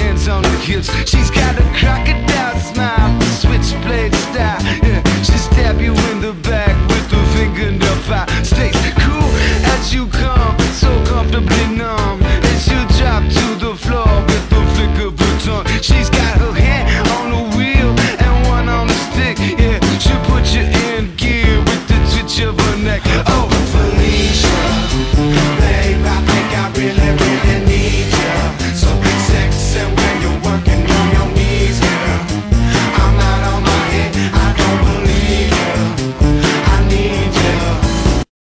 hands on her hips. She's got a crocodile smile, switchblade style. Yeah, she stab you in the back with her fingernail file. Stays cool as you come, so comfortably numb. as you drop to the floor with the flick of her tongue. She's got her hand on the wheel and one on the stick. Yeah, she put you in gear with the twitch of her neck. Oh, Felicia.